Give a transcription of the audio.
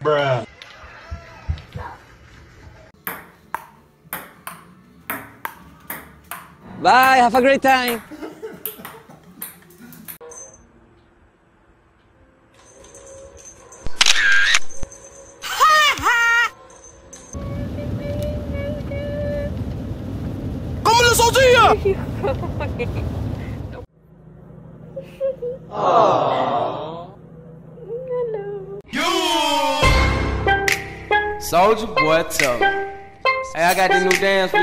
Bruh. Bye, have a great time. Tortilla! Soldier boy tough. Hey, I got the new dance for